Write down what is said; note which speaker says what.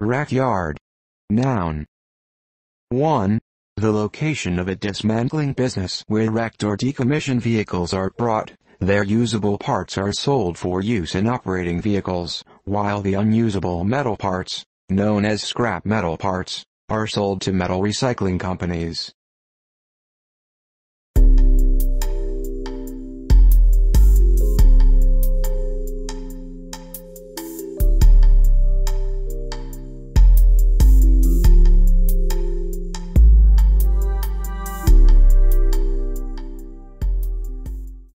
Speaker 1: Wreck yard. Noun. 1. The location of a dismantling business where wrecked or decommissioned vehicles are brought, their usable parts are sold for use in operating vehicles, while the unusable metal parts, known as scrap metal parts, are sold to metal recycling companies.